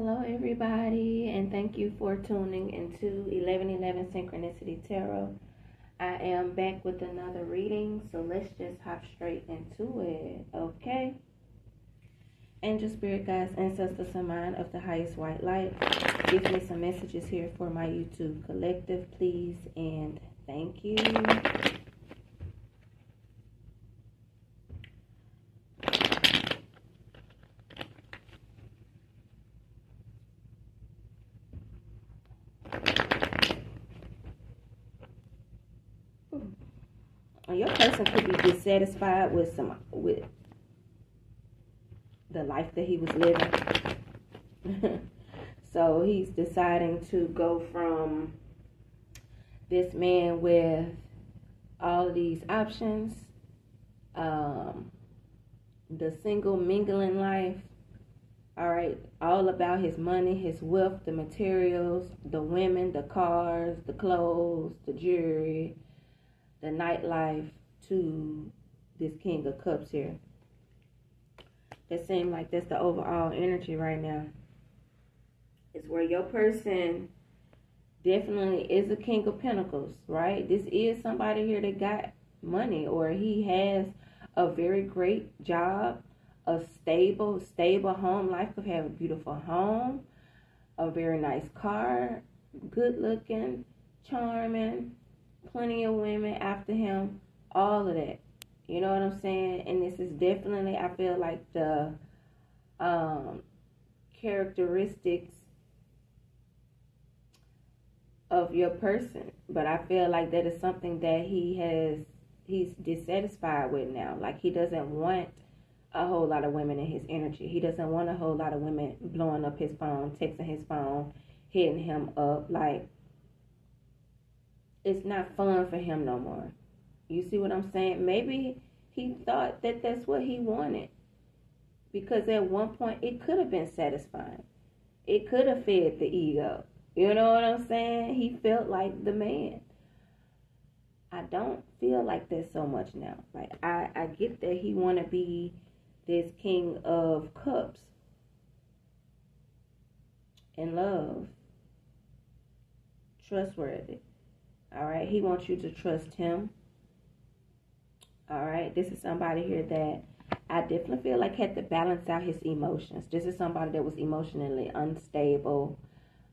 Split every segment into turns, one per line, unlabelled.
Hello, everybody, and thank you for tuning into 1111 Synchronicity Tarot. I am back with another reading, so let's just hop straight into it, okay? Angel Spirit Guides, Ancestors and Mind of the Highest White Light, give me some messages here for my YouTube collective, please, and thank you. your person could be dissatisfied with some with the life that he was living. so he's deciding to go from this man with all these options, um, the single mingling life, all right, all about his money, his wealth, the materials, the women, the cars, the clothes, the jewelry, the nightlife to this King of Cups here. That seems like that's the overall energy right now. It's where your person definitely is a King of Pentacles, right? This is somebody here that got money or he has a very great job, a stable, stable home life, could have a beautiful home, a very nice car, good looking, charming, plenty of women after him, all of that. You know what I'm saying? And this is definitely, I feel like the um, characteristics of your person. But I feel like that is something that he has, he's dissatisfied with now. Like he doesn't want a whole lot of women in his energy. He doesn't want a whole lot of women blowing up his phone, texting his phone, hitting him up. Like, it's not fun for him no more. You see what I'm saying? Maybe he thought that that's what he wanted. Because at one point it could have been satisfying. It could have fed the ego. You know what I'm saying? He felt like the man. I don't feel like that so much now. Like I, I get that he wanna be this king of cups and love. Trustworthy. Alright, he wants you to trust him. All right. This is somebody here that I definitely feel like had to balance out his emotions. This is somebody that was emotionally unstable.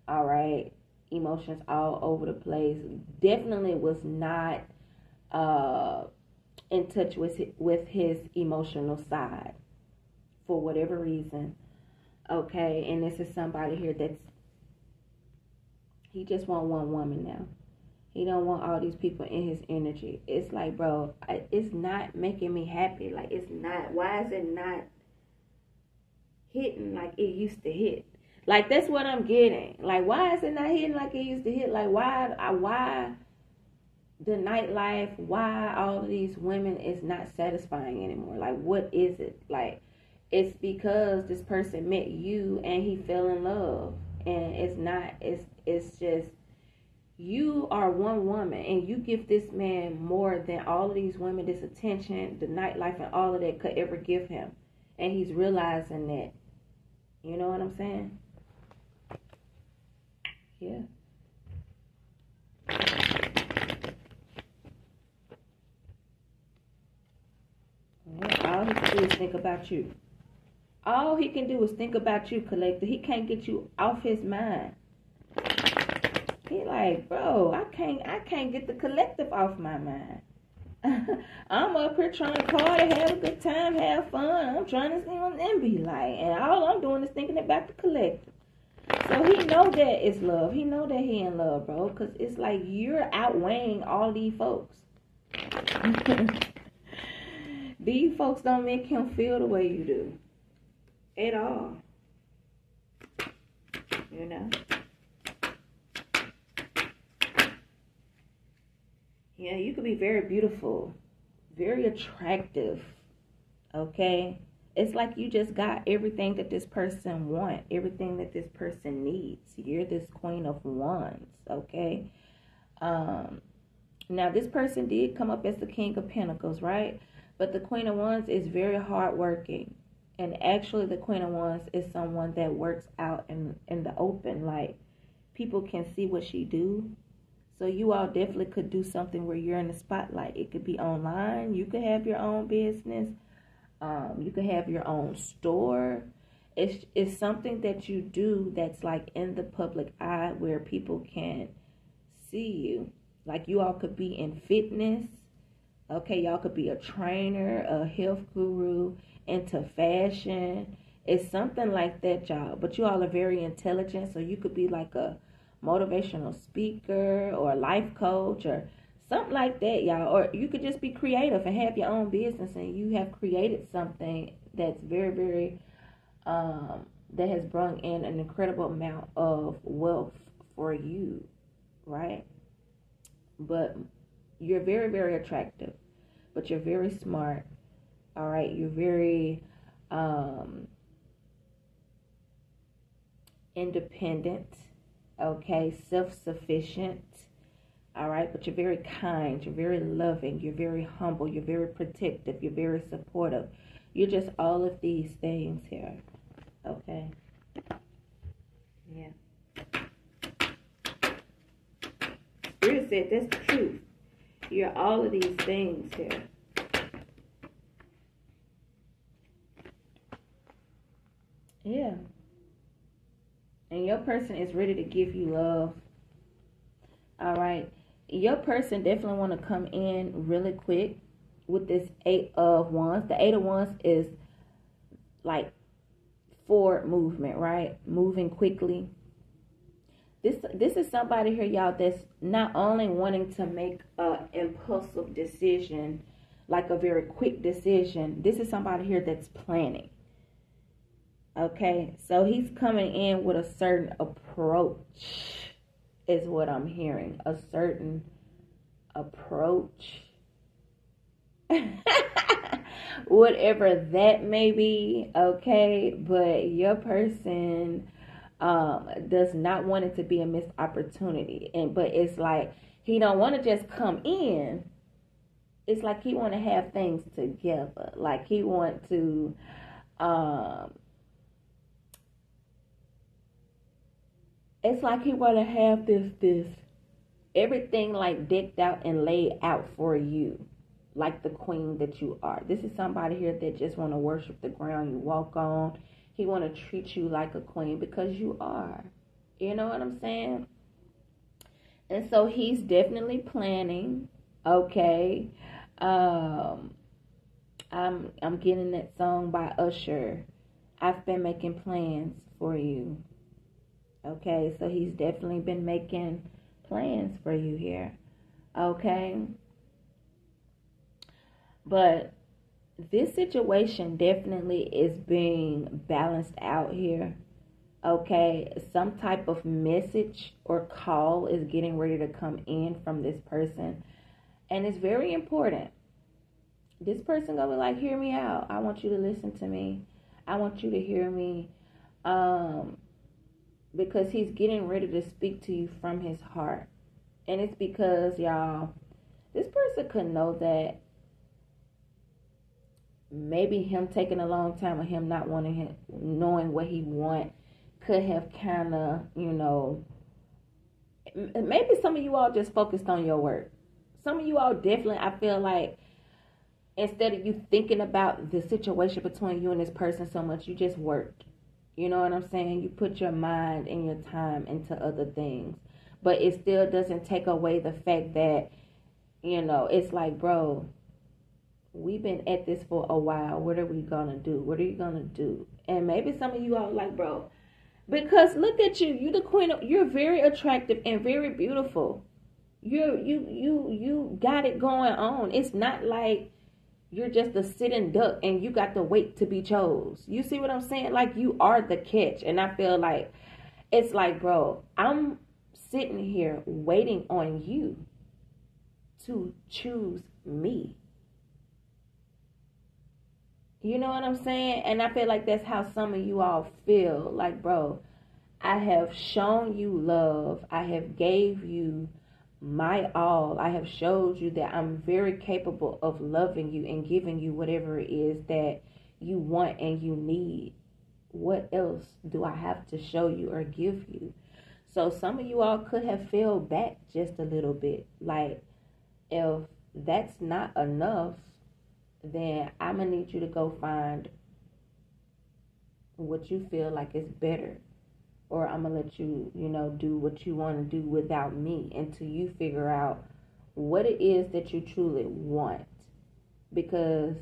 All right. Emotions all over the place. Definitely was not uh, in touch with with his emotional side for whatever reason. Okay, and this is somebody here that's he just want one woman now. He don't want all these people in his energy. It's like, bro, it's not making me happy. Like, it's not. Why is it not hitting like it used to hit? Like, that's what I'm getting. Like, why is it not hitting like it used to hit? Like, why? Why the nightlife? Why all of these women is not satisfying anymore? Like, what is it? Like, it's because this person met you and he fell in love, and it's not. It's it's just you are one woman and you give this man more than all of these women this attention the nightlife and all of that could ever give him. And he's realizing that. You know what i'm saying? Yeah. All he can do is think about you. All he can do is think about you collector. He can't get you off his mind like, bro, I can't I can't get the collective off my mind. I'm up here trying to party, have a good time, have fun. I'm trying to see what them be like, and all I'm doing is thinking about the collective. So he know that it's love. He know that he in love, bro. Cause it's like you're outweighing all these folks. these folks don't make him feel the way you do, at all. You know. Yeah, you could be very beautiful, very attractive. Okay? It's like you just got everything that this person want, everything that this person needs. You're this queen of wands, okay? Um now this person did come up as the king of pentacles, right? But the queen of wands is very hardworking. And actually, the Queen of Wands is someone that works out in in the open, like people can see what she do. So you all definitely could do something where you're in the spotlight. It could be online. You could have your own business. Um, you could have your own store. It's it's something that you do that's like in the public eye where people can see you. Like you all could be in fitness. Okay, y'all could be a trainer, a health guru, into fashion. It's something like that, y'all. But you all are very intelligent, so you could be like a motivational speaker or a life coach or something like that, y'all. Or you could just be creative and have your own business and you have created something that's very, very um, that has brought in an incredible amount of wealth for you, right? But you're very, very attractive, but you're very smart. All right, you're very um, independent, okay, self sufficient. All right, but you're very kind, you're very loving, you're very humble, you're very protective, you're very supportive. You're just all of these things here. Okay. Yeah. Spirit said that's the truth. You're all of these things here. Yeah. And your person is ready to give you love. All right. Your person definitely want to come in really quick with this eight of wands. The eight of wands is like forward movement, right? Moving quickly. This this is somebody here, y'all, that's not only wanting to make a impulsive decision, like a very quick decision. This is somebody here that's planning. Okay, so he's coming in with a certain approach, is what I'm hearing. A certain approach. whatever that may be, okay? But your person um, does not want it to be a missed opportunity, and but it's like he don't want to just come in. It's like he want to have things together. Like he want to. Um, it's like he want to have this this everything like decked out and laid out for you like the queen that you are. This is somebody here that just want to worship the ground you walk on. He want to treat you like a queen because you are. You know what I'm saying? And so he's definitely planning. Okay. Um I'm I'm getting that song by Usher. I've been making plans for you. Okay, so he's definitely been making plans for you here. Okay. But this situation definitely is being balanced out here. Okay, some type of message or call is getting ready to come in from this person, and it's very important. This person gonna be like, "Hear me out. I want you to listen to me. I want you to hear me," um, because he's getting ready to speak to you from his heart, and it's because y'all, this person could know that maybe him taking a long time or him not wanting him knowing what he want could have kind of you know maybe some of you all just focused on your work. Some of you all definitely i feel like instead of you thinking about the situation between you and this person so much you just worked you know what i'm saying you put your mind and your time into other things but it still doesn't take away the fact that you know it's like bro we've been at this for a while. What are we gonna do? What are you gonna do? And maybe some of you are like, bro, because look at you. You're the queen. Of, you're very attractive and very beautiful. You you you you got it going on. It's not like you're just a sitting duck and you got to wait to be chose. You see what I'm saying? Like you are the catch. And I feel like it's like, bro, I'm sitting here waiting on you to choose me. You know what I'm saying? And I feel like that's how some of you all feel. Like, bro, I have shown you love. I have gave you my all. I have showed you that I'm very capable of loving you and giving you whatever it is that you want and you need. What else do I have to show you or give you? So some of you all could have fell back just a little bit. Like if that's not enough, then I'm gonna need you to go find what you feel like is better. Or I'm gonna let you, you know, do what you want to do without me until you figure out what it is that you truly want. Because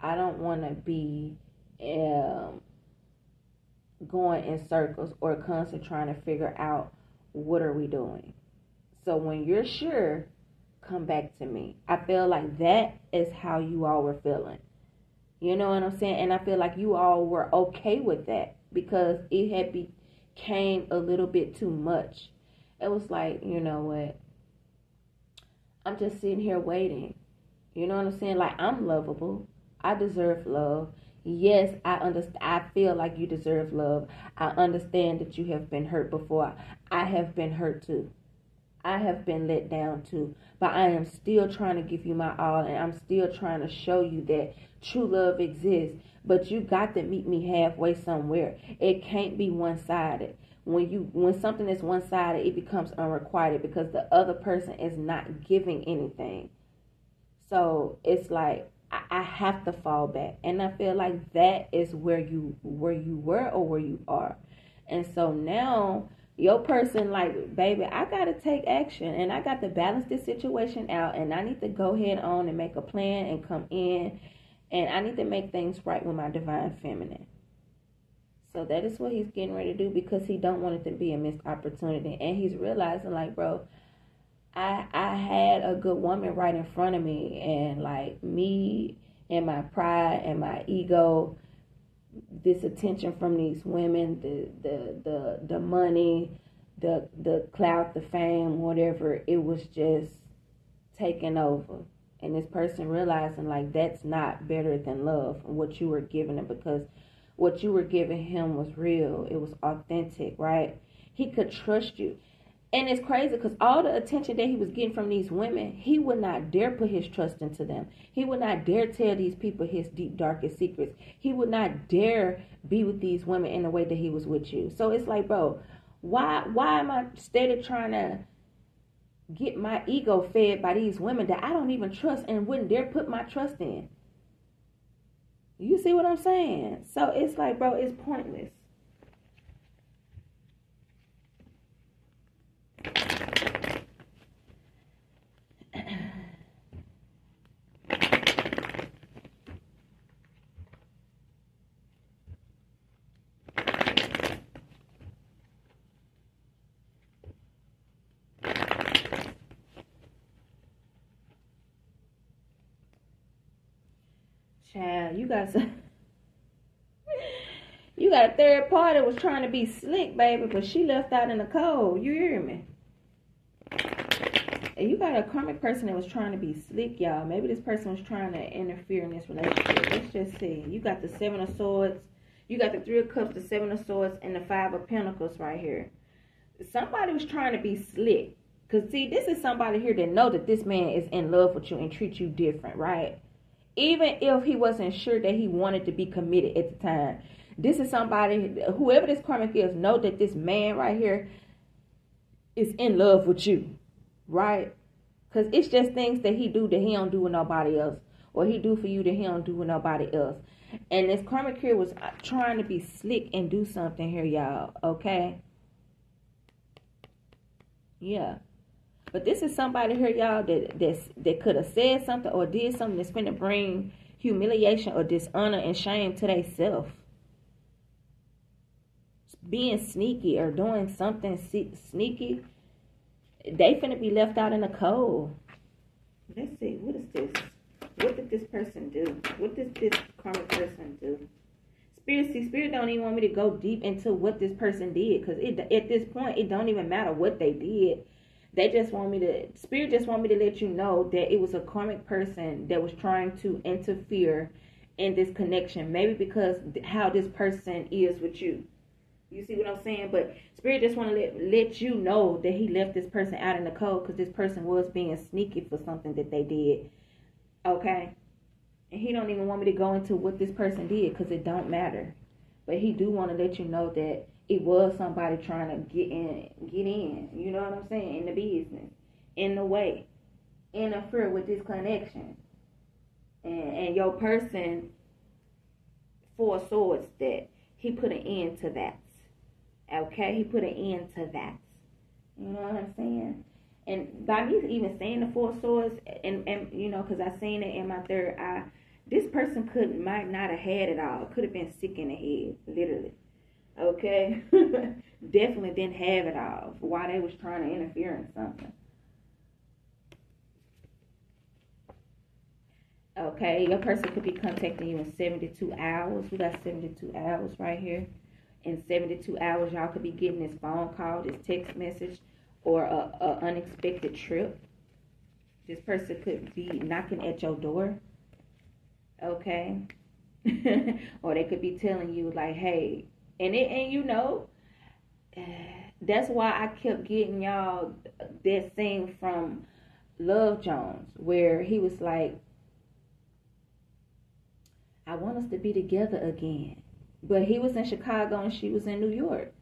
I don't want to be um, going in circles or constantly trying to figure out what are we doing. So when you're sure, come back to me. I feel like that is how you all were feeling. You know what I'm saying? And I feel like you all were okay with that because it had became a little bit too much. It was like, you know what? I'm just sitting here waiting. You know what I'm saying? Like I'm lovable. I deserve love. Yes, I understand. I feel like you deserve love. I understand that you have been hurt before. I have been hurt too. I have been let down too. But I am still trying to give you my all and I'm still trying to show you that true love exists. But you got to meet me halfway somewhere. It can't be one sided. When you when something is one sided, it becomes unrequited because the other person is not giving anything. So it's like I have to fall back. And I feel like that is where you where you were or where you are. And so now your person like, baby, I gotta take action and I got to balance this situation out and I need to go ahead on and make a plan and come in and I need to make things right with my divine feminine. So that is what he's getting ready to do because he don't want it to be a missed opportunity. And he's realizing like, bro, I I had a good woman right in front of me and like me and my pride and my ego this attention from these women the the the the money the the clout the fame whatever it was just taking over. And this person realizing like that's not better than love what you were giving him because what you were giving him was real. It was authentic right? He could trust you and it's crazy because all the attention that he was getting from these women, he would not dare put his trust into them. He would not dare tell these people his deep, darkest secrets. He would not dare be with these women in the way that he was with you. So it's like, bro, why why am I instead of trying to get my ego fed by these women that I don't even trust and wouldn't dare put my trust in? You see what I'm saying? So it's like, bro, it's pointless. Child, you got some. you got a third party was trying to be slick, baby, but she left out in the cold. You hear me? And you got a karmic person that was trying to be slick, y'all. Maybe this person was trying to interfere in this relationship. Let's just see. You got the Seven of Swords. You got the Three of Cups, the Seven of Swords, and the Five of Pentacles right here. Somebody was trying to be slick. Because, see, this is somebody here that know that this man is in love with you and treat you different, right? Even if he wasn't sure that he wanted to be committed at the time. This is somebody, whoever this karmic is, know that this man right here is in love with you, right? Because it's just things that he do that he don't do with nobody else. Or he do for you that he don't do with nobody else. And this karmic here was uh, trying to be slick and do something here, y'all. Okay? Yeah. But this is somebody here, y'all, that that's, that could have said something or did something that's going to bring humiliation or dishonor and shame to themselves. Being sneaky or doing something sneaky, they finna be left out in the cold. Let's see, what is this? What did this person do? What does this karmic person do? Spirit, see, Spirit don't even want me to go deep into what this person did because it at this point it don't even matter what they did they just want me to spirit just want me to let you know that it was a karmic person that was trying to interfere in this connection. Maybe because how this person is with you. You see what i'm saying? But spirit just want to let, let you know that he left this person out in the cold because this person was being sneaky for something that they did. Okay? And he don't even want me to go into what this person did because it don't matter. But he do want to let you know that it was somebody trying to get in, get in. You know what I'm saying? In the business, in the way, interfere with this connection, and and your person, four swords that he put an end to that. Okay, he put an end to that. You know what I'm saying? And by me even saying the four swords, and and you know, because I seen it in my third eye, this person could might not have had it all. Could have been sick in the head, literally. Okay, definitely didn't have it all. Why they was trying to interfere in something. Okay, your person could be contacting you in 72 hours. We got 72 hours right here. In 72 hours, y'all could be getting this phone call, this text message, or a, a unexpected trip. This person could be knocking at your door. Okay. or they could be telling you like, hey, and it and you know, that's why I kept getting y'all that thing from Love Jones where he was like, I want us to be together again. But he was in Chicago and she was in New York.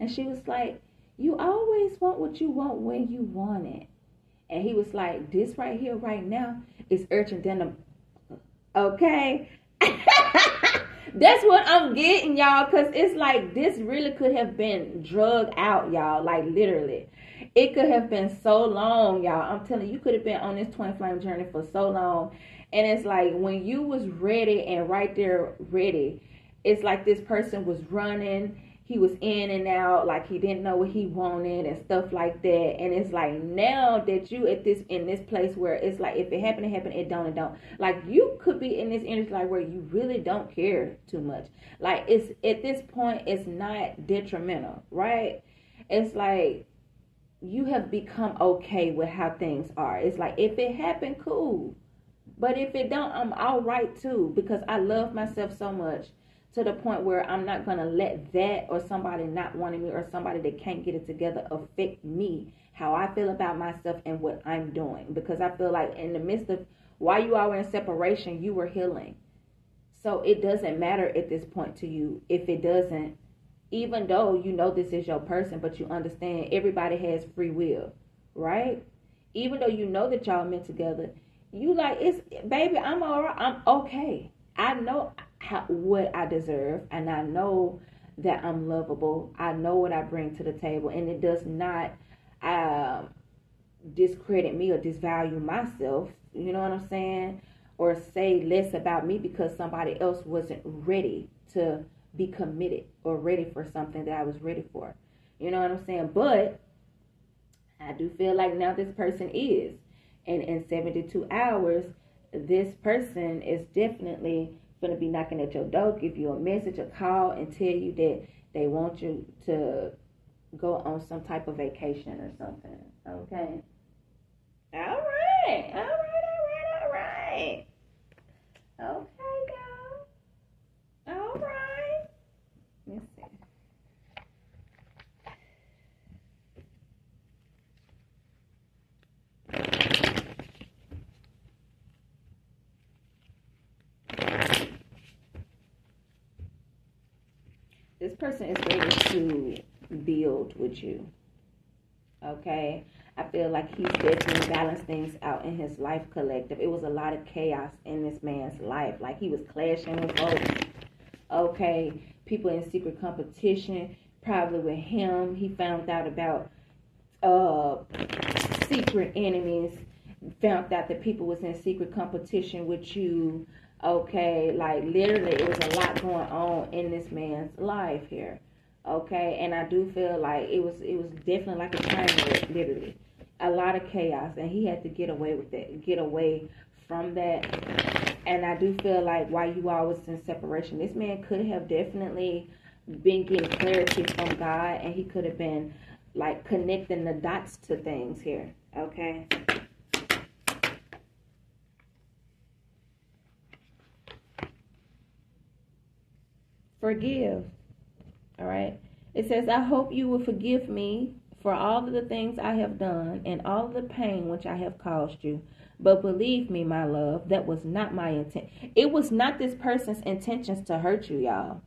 And she was like, You always want what you want when you want it. And he was like, This right here, right now, is urgent a okay. That's what I'm getting, y'all, because it's like this really could have been drug out, y'all, like literally. It could have been so long, y'all. I'm telling you, you could have been on this twin flame journey for so long. And it's like when you was ready and right there ready, it's like this person was running he was in and out like he didn't know what he wanted and stuff like that. And it's like now that you at this in this place where it's like if it happened it happened it don't it don't. Like you could be in this energy like where you really don't care too much. Like it's at this point it's not detrimental right? It's like you have become okay with how things are. It's like if it happened cool. But if it don't i'm all right too because i love myself so much to the point where I'm not going to let that or somebody not wanting me or somebody that can't get it together affect me, how I feel about myself and what I'm doing. Because I feel like in the midst of why you are in separation, you were healing. So it doesn't matter at this point to you if it doesn't, even though you know this is your person, but you understand everybody has free will, right? Even though you know that y'all meant together, you like it's baby, I'm all right, I'm okay. I know how, what I deserve, and I know that I'm lovable. I know what I bring to the table, and it does not uh, discredit me or disvalue myself. You know what I'm saying? Or say less about me because somebody else wasn't ready to be committed or ready for something that I was ready for. You know what I'm saying? But I do feel like now this person is. And in 72 hours, this person is definitely going to be knocking at your door, give you a message, a call, and tell you that they want you to go on some type of vacation or something. Okay. All right. All right. All right. All right. Okay, girl. All right. Let's see. This person is ready to build with you. Okay. I feel like he's definitely balanced things out in his life collective. It was a lot of chaos in this man's life. Like he was clashing with. Okay. People in secret competition, probably with him. He found out about uh secret enemies. Found out that people was in secret competition with you Okay, like literally, it was a lot going on in this man's life here. Okay, and I do feel like it was it was definitely like a train wreck, literally, a lot of chaos, and he had to get away with it, get away from that. And I do feel like while you all was in separation, this man could have definitely been getting clarity from God, and he could have been like connecting the dots to things here. Okay. Forgive. All right. It says, I hope you will forgive me for all of the things I have done and all of the pain which I have caused you. But believe me, my love, that was not my intent. It was not this person's intentions to hurt you, y'all.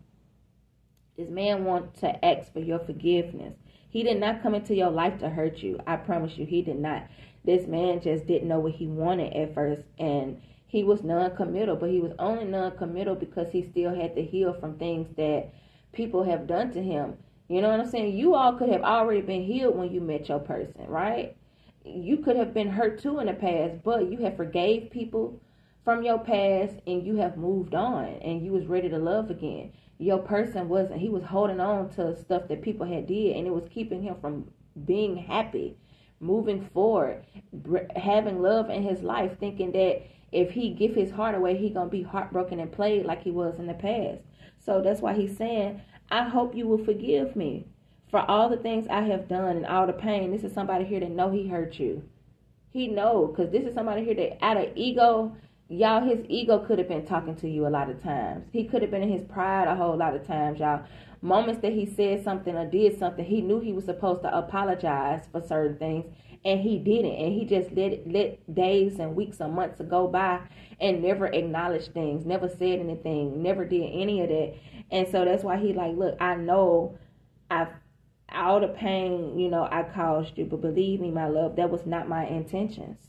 This man want to ask for your forgiveness. He did not come into your life to hurt you. I promise you, he did not. This man just didn't know what he wanted at first, and he was non-committal. But he was only non-committal because he still had to heal from things that people have done to him. You know what I'm saying? You all could have already been healed when you met your person, right? You could have been hurt too in the past, but you have forgave people from your past and you have moved on and you was ready to love again your person wasn't he was holding on to stuff that people had did and it was keeping him from being happy moving forward having love in his life thinking that if he give his heart away he gonna be heartbroken and played like he was in the past. So that's why he's saying i hope you will forgive me for all the things i have done and all the pain. This is somebody here that know he hurt you. He know because this is somebody here that out of ego y'all his ego could have been talking to you a lot of times. He could have been in his pride a whole lot of times y'all. Moments that he said something or did something he knew he was supposed to apologize for certain things and he didn't. And he just let let days and weeks and months go by and never acknowledged things never said anything never did any of that. And so that's why he like look i know i all the pain you know i caused you but believe me my love that was not my intentions.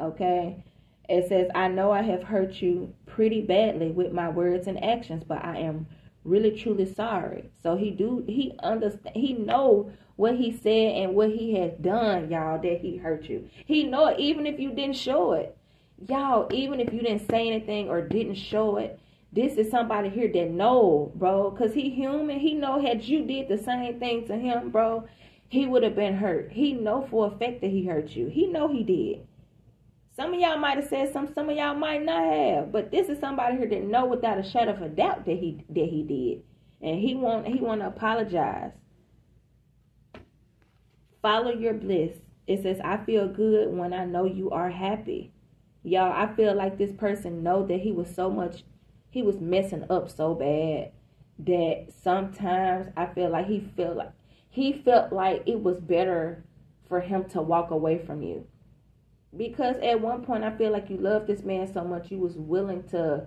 Okay it says, I know I have hurt you pretty badly with my words and actions, but I am really truly sorry. So he do he understand he know what he said and what he has done, y'all, that he hurt you. He know it even if you didn't show it. Y'all, even if you didn't say anything or didn't show it, this is somebody here that know, bro, cuz he human. He know had you did the same thing to him, bro, he would have been hurt. He know for a fact that he hurt you. He know he did. Some of y'all might have said some, some of y'all might not have. But this is somebody here that know without a shadow of a doubt that he that he did. And he want he want to apologize. Follow your bliss. It says, I feel good when I know you are happy. Y'all, I feel like this person know that he was so much he was messing up so bad that sometimes I feel like he felt like he felt like it was better for him to walk away from you because at one point I feel like you loved this man so much you was willing to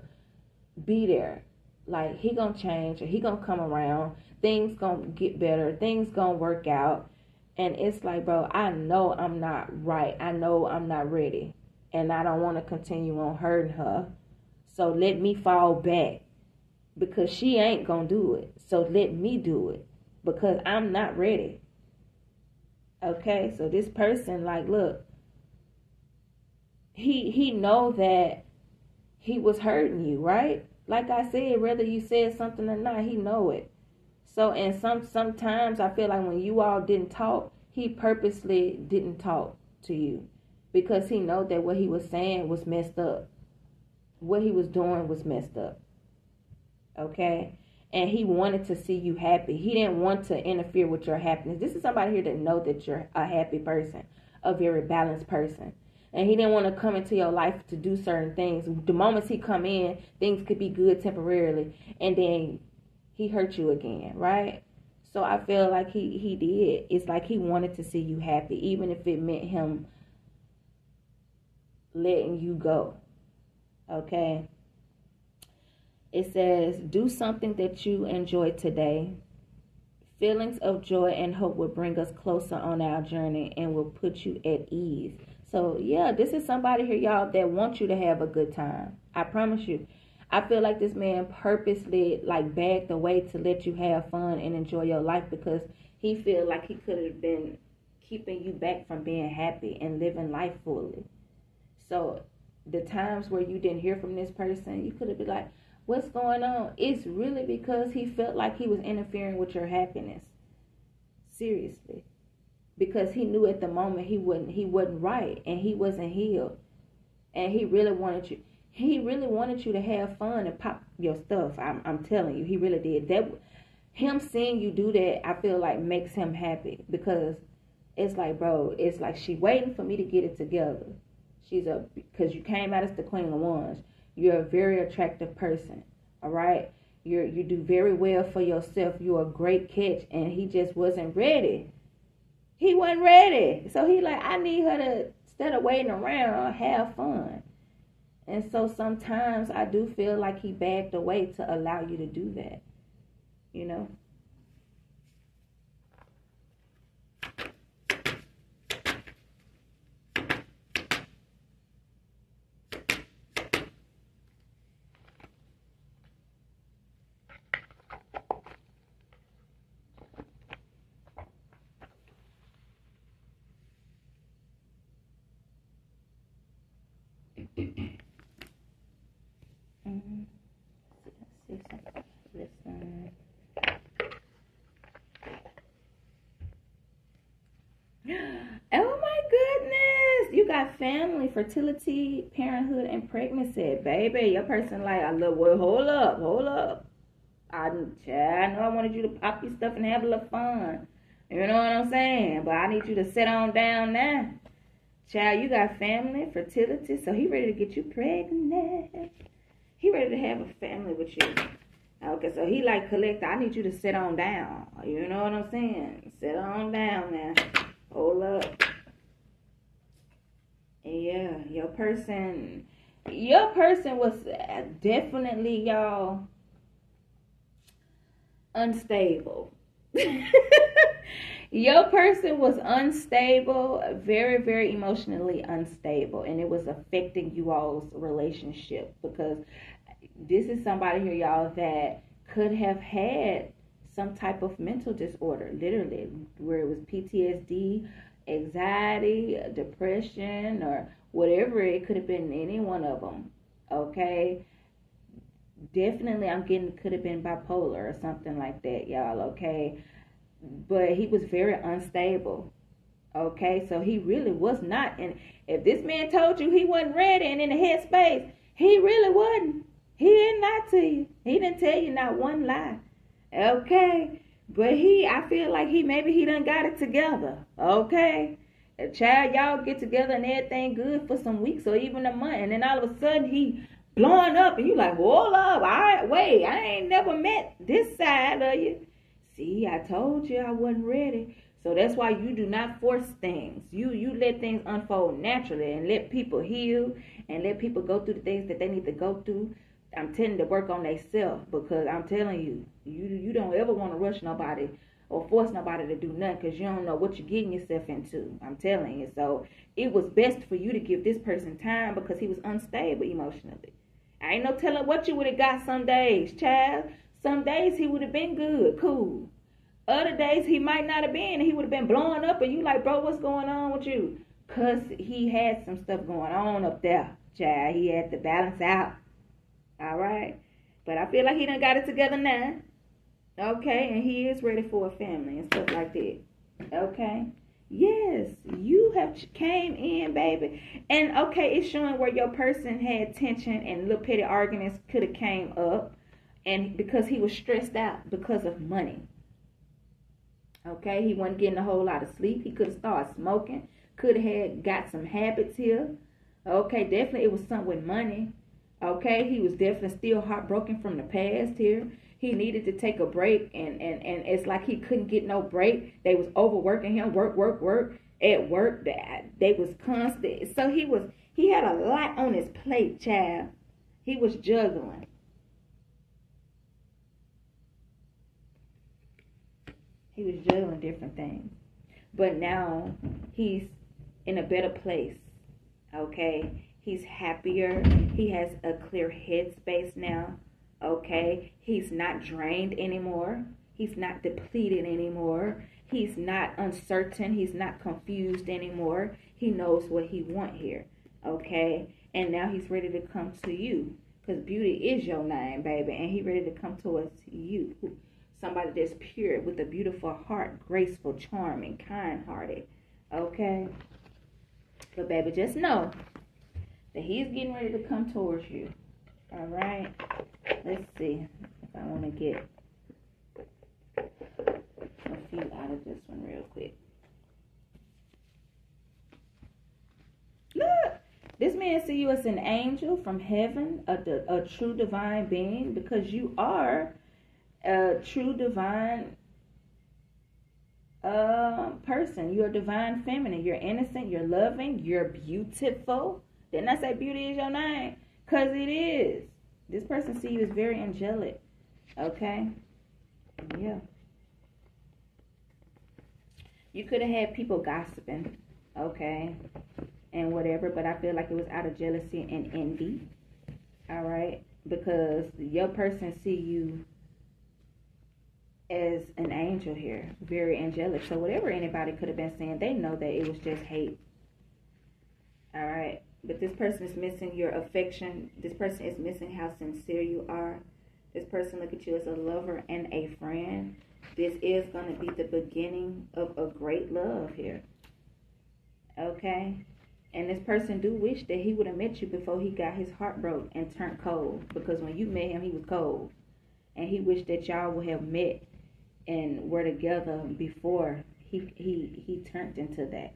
be there. Like he gonna change he gonna come around. Things gonna get better. Things gonna work out. And it's like, bro, I know I'm not right. I know I'm not ready. And I don't want to continue on hurting her. So let me fall back. Because she ain't gonna do it. So let me do it. Because I'm not ready. Okay, so this person, like, look, he he know that he was hurting you, right? Like I said, whether you said something or not, he know it. So and some sometimes I feel like when you all didn't talk, he purposely didn't talk to you because he know that what he was saying was messed up. What he was doing was messed up. Okay? And he wanted to see you happy. He didn't want to interfere with your happiness. This is somebody here that know that you're a happy person, a very balanced person and he didn't want to come into your life to do certain things. The moments he come in, things could be good temporarily, and then he hurt you again, right? So I feel like he he did. It's like he wanted to see you happy, even if it meant him letting you go. Okay. It says, do something that you enjoy today. Feelings of joy and hope will bring us closer on our journey and will put you at ease. So yeah, this is somebody here, y'all, that wants you to have a good time. I promise you. I feel like this man purposely like backed away to let you have fun and enjoy your life because he feel like he could have been keeping you back from being happy and living life fully. So the times where you didn't hear from this person, you could have been like, "What's going on?" It's really because he felt like he was interfering with your happiness. Seriously because he knew at the moment he wouldn't he wasn't right and he wasn't healed. And he really wanted you he really wanted you to have fun and pop your stuff. I'm, I'm telling you he really did. That him seeing you do that i feel like makes him happy because it's like bro it's like she waiting for me to get it together. She's a because you came out as the queen of wands you're a very attractive person all right? You you do very well for yourself. You're a great catch and he just wasn't ready he wasn't ready. So he like, I need her to instead of waiting around, have fun. And so sometimes I do feel like he backed away to allow you to do that. You know? Oh my goodness. You got family, fertility, parenthood, and pregnancy. Baby, your person like, I love, well, hold up, hold up. I, I know I wanted you to pop your stuff and have a little fun. You know what I'm saying? But I need you to sit on down now. Child, you got family, fertility, so he ready to get you pregnant. He ready to have a family with you. Okay, so he like collect. I need you to sit on down. You know what I'm saying? Sit on down now. Hold up. Yeah, your person, your person was definitely y'all unstable. your person was unstable, very, very emotionally unstable, and it was affecting you all's relationship because this is somebody here, y'all, that could have had some type of mental disorder, literally, where it was PTSD, anxiety, depression, or whatever. It could have been any one of them. Okay. Definitely, I'm getting could have been bipolar or something like that, y'all. Okay. But he was very unstable. Okay. So he really was not. And if this man told you he wasn't ready and in the headspace, he really wasn't. He didn't lie to you. He didn't tell you not one lie. Okay. But he, I feel like he, maybe he done got it together. Okay. A child, y'all get together and everything good for some weeks or even a month. And then all of a sudden he blowing up and you like, hold up. I, wait, I ain't never met this side of you. See, I told you I wasn't ready. So that's why you do not force things. You you let things unfold naturally and let people heal and let people go through the things that they need to go through I'm telling to work on themselves because I'm telling you, you you don't ever want to rush nobody or force nobody to do nothing because you don't know what you're getting yourself into. I'm telling you. So it was best for you to give this person time because he was unstable emotionally. I ain't no telling what you would have got some days, child. Some days he would have been good, cool. Other days he might not have been. He would have been blowing up, and you like, bro, what's going on with you? Cause he had some stuff going on up there, child. He had to balance out. All right. But I feel like he done got it together now. Okay. And he is ready for a family and stuff like that. Okay. Yes, you have came in, baby. And okay, it's showing where your person had tension and little petty arguments could have came up. And because he was stressed out because of money. Okay, he wasn't getting a whole lot of sleep. He could have started smoking. Could have had got some habits here. Okay, definitely it was something with money. Okay, he was definitely still heartbroken from the past here. He needed to take a break, and and and it's like he couldn't get no break. They was overworking him, work, work, work at work. That they was constant. So he was he had a lot on his plate, child. He was juggling. He was juggling different things, but now he's in a better place. Okay, He's happier. He has a clear headspace now. Okay. He's not drained anymore. He's not depleted anymore. He's not uncertain. He's not confused anymore. He knows what he want here. Okay. And now he's ready to come to you. Because beauty is your name, baby. And he ready to come towards you. Somebody that's pure with a beautiful heart, graceful, charming, kind hearted. Okay. But baby, just know that he's getting ready to come towards you. All right. Let's see if I want to get a few out of this one real quick. Look, this man see you as an angel from heaven, a, a true divine being, because you are a true divine uh, person. You're divine feminine. You're innocent. You're loving. You're beautiful. Didn't I say beauty is your name? Cause it is. This person see you as very angelic. Okay. Yeah. You could have had people gossiping. Okay. And whatever, but I feel like it was out of jealousy and envy. All right. Because your person see you as an angel here, very angelic. So whatever anybody could have been saying, they know that it was just hate. All right, but this person is missing your affection. This person is missing how sincere you are. This person look at you as a lover and a friend. This is going to be the beginning of a great love here. Okay? And this person do wish that he would have met you before he got his heart broke and turned cold. Because when you met him, he was cold. And he wished that y'all would have met and were together before he he he turned into that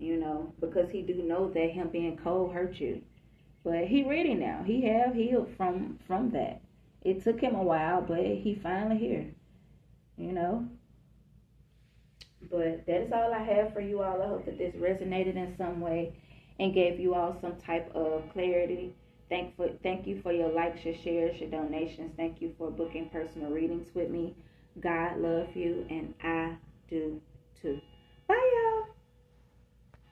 you know because he do know that him being cold hurt you. But he ready now. He have healed from from that. It took him a while but he finally here you know. But that is all i have for you all. I hope that this resonated in some way and gave you all some type of clarity. Thank for thank you for your likes your shares your donations. Thank you for booking personal readings with me. God love you and I do too.